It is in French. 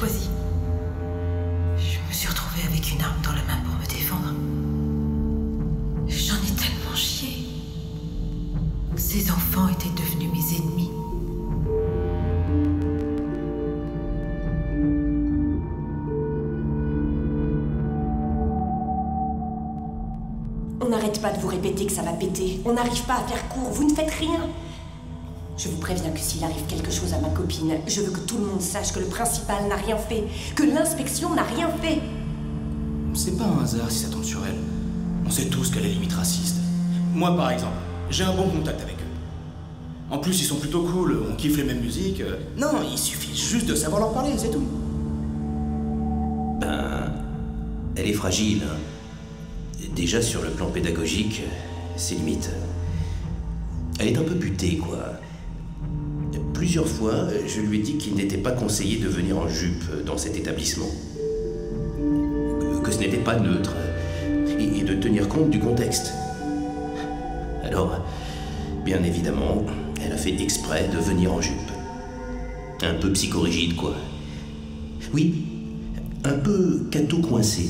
Je me suis retrouvée avec une arme dans la main pour me défendre. J'en ai tellement chié. Ces enfants étaient devenus mes ennemis. On n'arrête pas de vous répéter que ça va péter. On n'arrive pas à faire court. Vous ne faites rien. Je vous préviens que s'il arrive quelque chose à ma copine, je veux que tout le monde sache que le principal n'a rien fait, que l'inspection n'a rien fait. C'est pas un hasard si ça tombe sur elle. On sait tous qu'elle est limite raciste. Moi, par exemple, j'ai un bon contact avec eux. En plus, ils sont plutôt cool, on kiffe les mêmes musiques. Non, il suffit juste de savoir leur parler, c'est tout. Ben. Elle est fragile. hein. Déjà sur le plan pédagogique, c'est limite. Elle est un peu butée, quoi. Plusieurs fois, je lui ai dit qu'il n'était pas conseillé de venir en jupe dans cet établissement. Que- ce n'était pas neutre. Et et de tenir compte du contexte. Alors, bien évidemment, elle a fait exprès de venir en jupe. Un peu psychorigide, quoi. Oui, un peu cateau coincé.